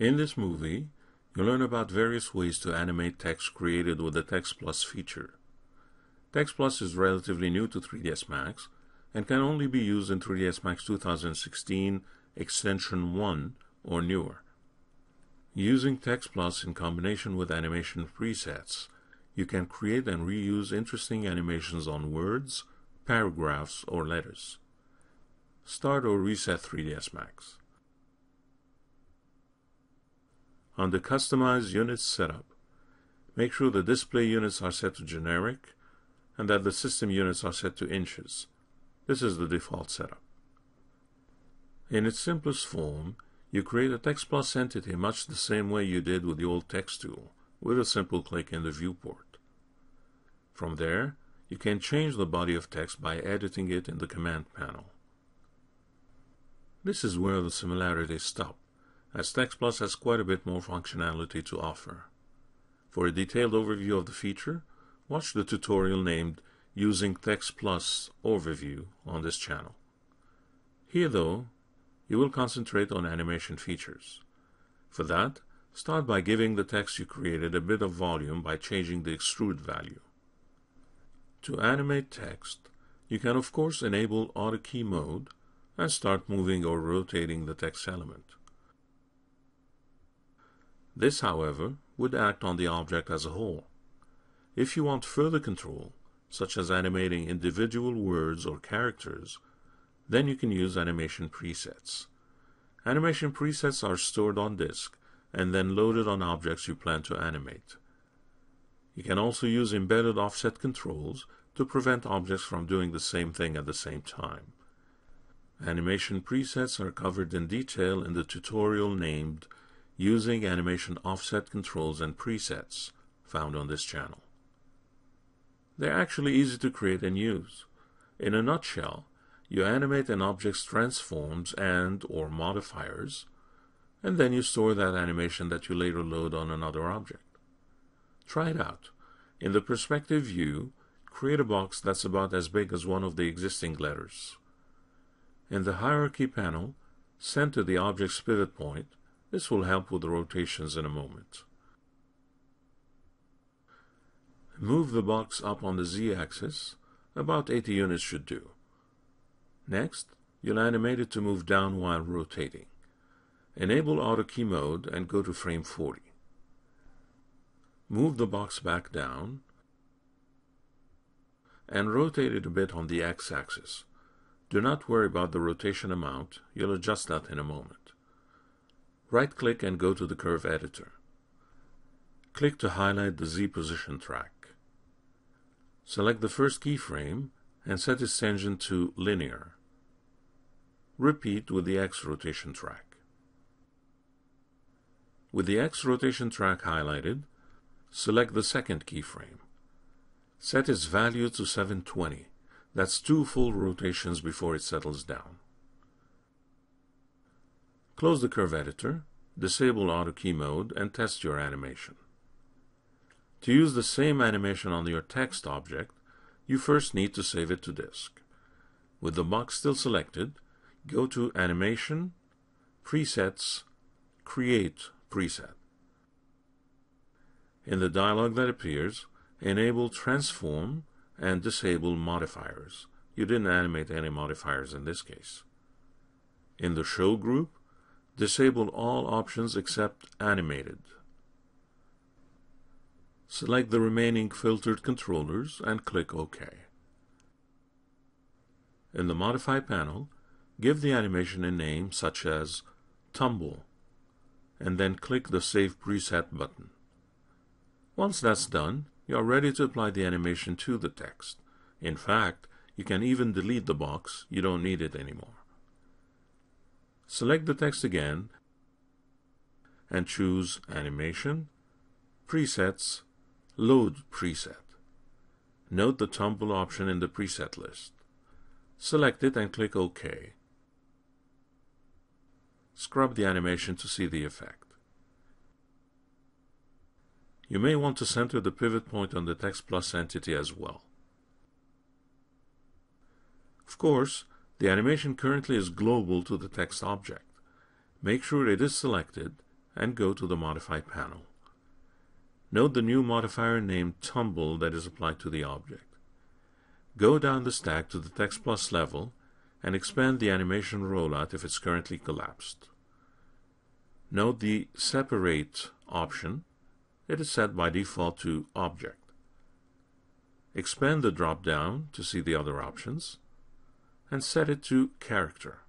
In this movie, you learn about various ways to animate text created with the Text Plus feature. Text Plus is relatively new to 3ds Max and can only be used in 3ds Max 2016 Extension 1 or newer. Using Text Plus in combination with animation presets, you can create and reuse interesting animations on words, paragraphs, or letters. Start or reset 3ds Max. On the Customize Units setup, make sure the display units are set to generic and that the system units are set to inches. This is the default setup. In its simplest form, you create a Text Plus entity much the same way you did with the old text tool, with a simple click in the viewport. From there, you can change the body of text by editing it in the command panel. This is where the similarities stop, as Text Plus has quite a bit more functionality to offer. For a detailed overview of the feature, watch the tutorial named Using Text Plus Overview on this channel. Here, though, you will concentrate on animation features. For that, start by giving the text you created a bit of volume by changing the extrude value. To animate text, you can of course enable auto key mode and start moving or rotating the text element. This, however, would act on the object as a whole. If you want further control, such as animating individual words or characters, then you can use animation presets. Animation presets are stored on disk and then loaded on objects you plan to animate. You can also use embedded offset controls to prevent objects from doing the same thing at the same time. Animation presets are covered in detail in the tutorial named Using Animation Offset Controls and Presets found on this channel. They're actually easy to create and use. In a nutshell, you animate an object's transforms and or modifiers, and then you store that animation that you later load on another object. Try it out. In the perspective view, create a box that's about as big as one of the existing letters. In the hierarchy panel, center the object's pivot point. This will help with the rotations in a moment. Move the box up on the z-axis. About 80 units should do. Next, you'll animate it to move down while rotating. Enable Auto Key Mode and go to frame 40. Move the box back down and rotate it a bit on the x-axis. Do not worry about the rotation amount, you'll adjust that in a moment. Right-click and go to the Curve Editor. Click to highlight the Z position track. Select the first keyframe and set its tangent to linear. Repeat with the X rotation track. With the X rotation track highlighted, select the second keyframe. Set its value to 720. That's two full rotations before it settles down. Close the curve editor, disable auto key mode, and test your animation. To use the same animation on your text object, you first need to save it to disk. With the box still selected, go to Animation, Presets, Create Preset. In the dialog that appears, enable Transform and disable modifiers. You didn't animate any modifiers in this case. In the Show group, disable all options except Animated. Select the remaining filtered controllers and click OK. In the Modify panel, Give the animation a name such as Tumble, and then click the Save Preset button. Once that's done, you are ready to apply the animation to the text. In fact, you can even delete the box, you don't need it anymore. Select the text again and choose Animation, Presets, Load Preset. Note the tumble option in the preset list. Select it and click OK. Scrub the animation to see the effect. You may want to center the pivot point on the Text Plus entity as well. Of course, the animation currently is global to the text object. Make sure it is selected and go to the Modify panel. Note the new modifier named Tumble that is applied to the object. Go down the stack to the Text Plus level and expand the animation rollout if it's currently collapsed. Note the Separate option. It is set by default to Object. Expand the drop-down to see the other options, and set it to Character.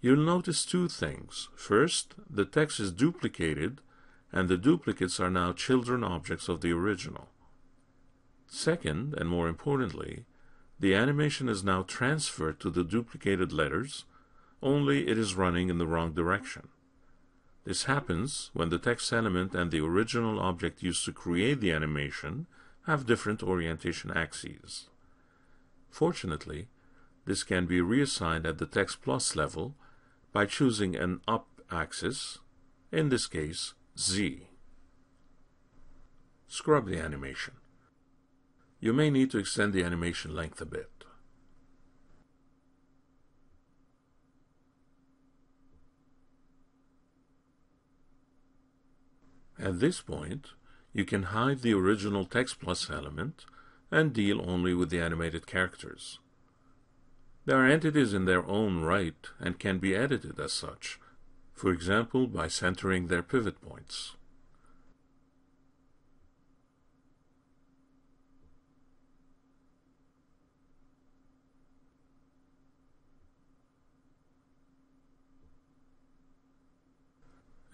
You'll notice two things. First, the text is duplicated, and the duplicates are now children objects of the original. Second, and more importantly, the animation is now transferred to the duplicated letters, only it is running in the wrong direction. This happens when the text element and the original object used to create the animation have different orientation axes. Fortunately, this can be reassigned at the text plus level by choosing an up axis, in this case Z. Scrub the animation. You may need to extend the animation length a bit. At this point, you can hide the original text plus element and deal only with the animated characters. They are entities in their own right and can be edited as such, for example by centering their pivot points.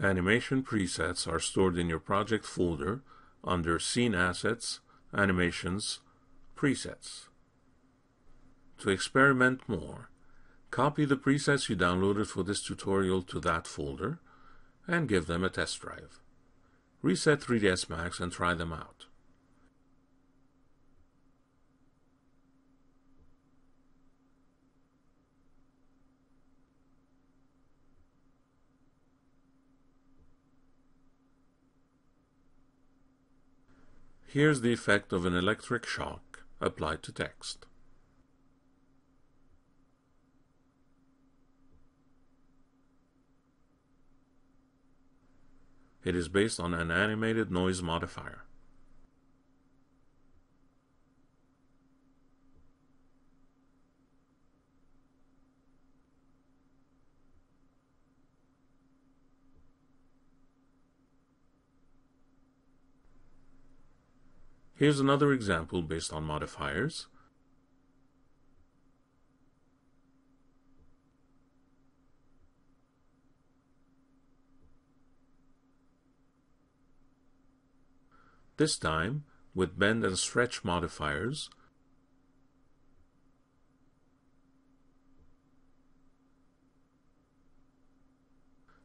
Animation presets are stored in your project folder under Scene Assets, Animations, Presets. To experiment more, copy the presets you downloaded for this tutorial to that folder and give them a test drive. Reset 3ds Max and try them out. Here's the effect of an electric shock applied to text. It is based on an animated noise modifier. Here's another example based on modifiers. This time, with bend and stretch modifiers,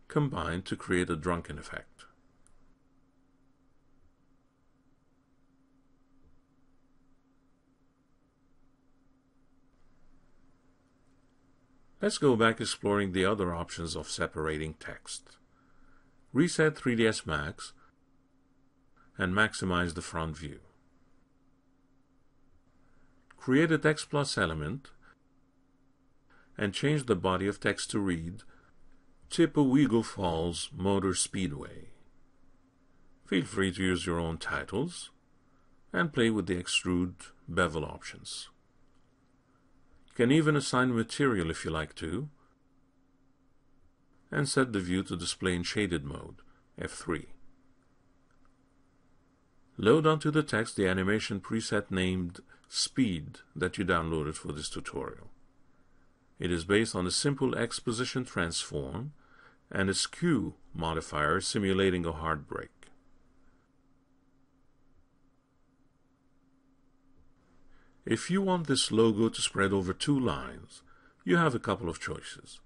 combined to create a drunken effect. Let's go back exploring the other options of separating text. Reset 3ds Max and maximize the front view. Create a text plus element and change the body of text to read Chippewiggle Falls Motor Speedway. Feel free to use your own titles and play with the extrude bevel options. You can even assign material if you like to, and set the view to display in shaded mode, F3. Load onto the text the animation preset named Speed that you downloaded for this tutorial. It is based on a simple X position transform and a skew modifier simulating a hard brake. If you want this logo to spread over two lines, you have a couple of choices.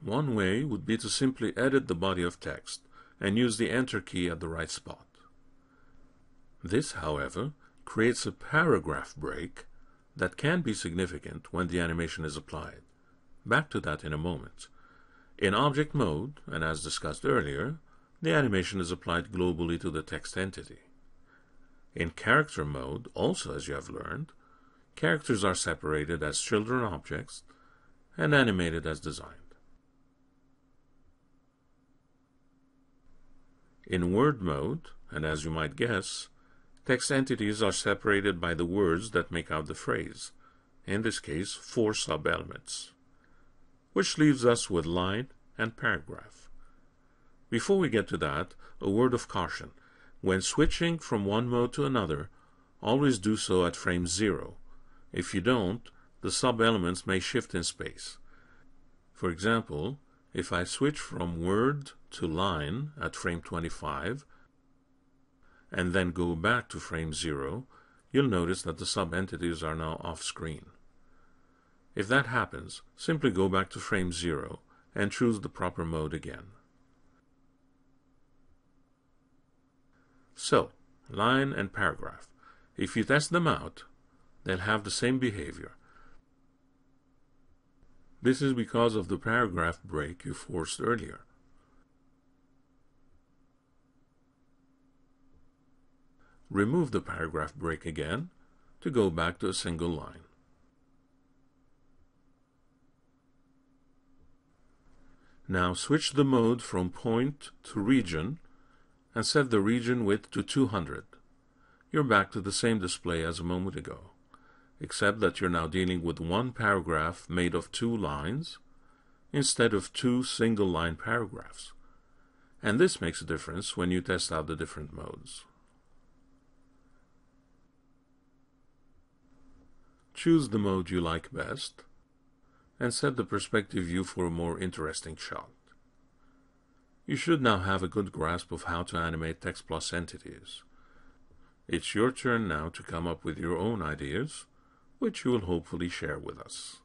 One way would be to simply edit the body of text and use the Enter key at the right spot. This, however, creates a paragraph break that can be significant when the animation is applied. Back to that in a moment. In object mode, and as discussed earlier, the animation is applied globally to the text entity. In character mode, also as you have learned, Characters are separated as children objects and animated as designed. In word mode, and as you might guess, text entities are separated by the words that make out the phrase, in this case, four sub-elements, which leaves us with line and paragraph. Before we get to that, a word of caution. When switching from one mode to another, always do so at frame 0. If you don't, the sub-elements may shift in space. For example, if I switch from word to line at frame 25, and then go back to frame 0, you'll notice that the sub-entities are now off-screen. If that happens, simply go back to frame 0 and choose the proper mode again. So, line and paragraph. If you test them out, they'll have the same behavior. This is because of the paragraph break you forced earlier. Remove the paragraph break again to go back to a single line. Now switch the mode from point to region and set the region width to 200. You're back to the same display as a moment ago, except that you're now dealing with one paragraph made of two lines instead of two single-line paragraphs. And this makes a difference when you test out the different modes. Choose the mode you like best and set the perspective view for a more interesting shot. You should now have a good grasp of how to animate Text Plus entities. It's your turn now to come up with your own ideas, which you will hopefully share with us.